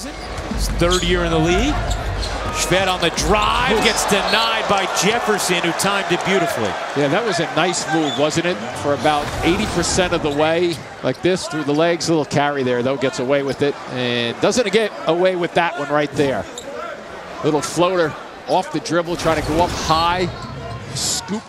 season. His third year in the league. Shved on the drive gets denied by Jefferson, who timed it beautifully. Yeah, that was a nice move, wasn't it? For about 80% of the way, like this, through the legs, a little carry there, though, gets away with it. And doesn't get away with that one right there. Little floater off the dribble, trying to go up high, scoop it